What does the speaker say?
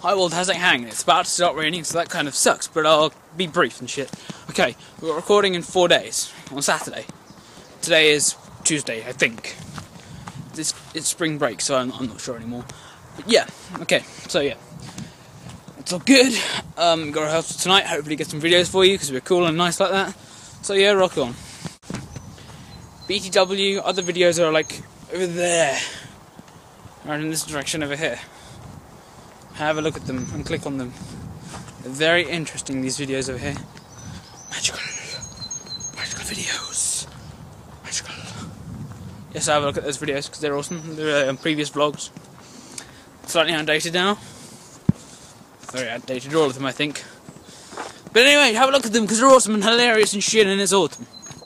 Hi, world, how's it hanging? It's about to start raining, so that kind of sucks, but I'll be brief and shit. Okay, we're recording in four days, on Saturday. Today is Tuesday, I think. This It's spring break, so I'm, I'm not sure anymore. But yeah, okay, so yeah. It's all good. Um, got a house tonight, hopefully get some videos for you, because we're cool and nice like that. So yeah, rock on. BTW, other videos are like over there. Right in this direction over here have a look at them and click on them. They're very interesting, these videos over here. Magical. Magical videos. Magical. Yes, I have a look at those videos because they're awesome. They're uh, previous vlogs. Slightly outdated now. Very outdated, all of them, I think. But anyway, have a look at them because they're awesome and hilarious and shit and it's autumn.